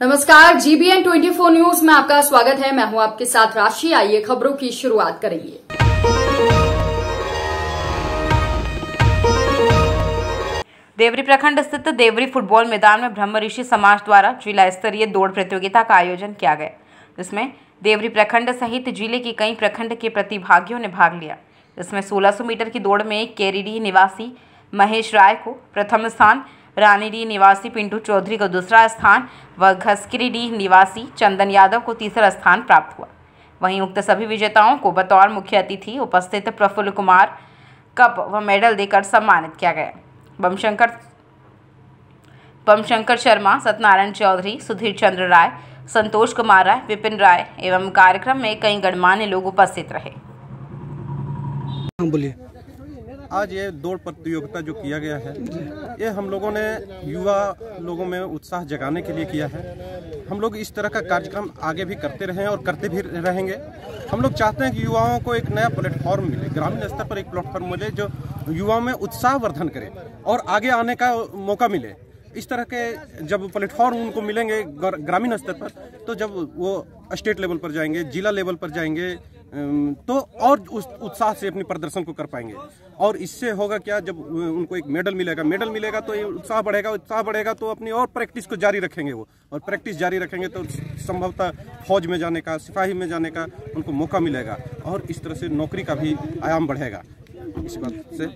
नमस्कार जीबीएन 24 न्यूज़ में आपका स्वागत है। मैं हूँ आपके साथ राशि। आइए खबरों की शुरुआत करेंगे देवरी प्रखंड स्थित देवरी फुटबॉल मैदान में ब्रह्म ऋषि समाज द्वारा जिला स्तरीय दौड़ प्रतियोगिता का आयोजन किया गया, जिसमें देवरी प्रखंड सहित ज़िले के कई प्रखंड के प्रतिभागियों ने भाग लिया। इसमें 1600 मीटर की दौड़ में केरीडी निवासी महेश राय को प्रथम स्थान रानीडी निवासी पिंटू चौधरी को दूसरा स्थान व घसकिरीडीह निवासी चंदन यादव को तीसरा स्थान प्राप्त हुआ। वहीं उक्त सभी विजेताओं को बतौर मुख्य अतिथि उपस्थित प्रफुल्ल कुमार कप व मेडल देकर सम्मानित किया गया। बमशंकर बमशंकर शर्मा, सत्यनारायण चौधरी, सुधीर चंद्र राय, संतोष कुमार राय, विपिन राय एवं कार्यक्रम में कई गणमान्य लोग उपस्थित रहे। हाँ बोलिए। आज ये दौड़ प्रतियोगिता जो किया गया है, ये हम लोगों ने युवा लोगों में उत्साह जगाने के लिए किया है। हम लोग इस तरह का कार्यक्रम आगे भी करते रहे और करते भी रहेंगे। हम लोग चाहते हैं कि युवाओं को एक नया प्लेटफॉर्म मिले, ग्रामीण स्तर पर एक प्लेटफॉर्म मिले जो युवाओं में उत्साह वर्धन करे और आगे आने का मौका मिले। इस तरह के जब प्लेटफॉर्म उनको मिलेंगे ग्रामीण स्तर पर तो जब वो स्टेट लेवल पर जाएँगे, जिला लेवल पर जाएँगे तो और उस उत्साह से अपने प्रदर्शन को कर पाएँगे। और इससे होगा क्या, जब उनको एक मेडल मिलेगा। मेडल मिलेगा तो ये उत्साह बढ़ेगा उत्साह बढ़ेगा तो अपनी और प्रैक्टिस को जारी रखेंगे वो। और प्रैक्टिस जारी रखेंगे तो संभवतः फौज में जाने का, सिपाही में जाने का उनको मौका मिलेगा। और इस तरह से नौकरी का भी आयाम बढ़ेगा। इस बात से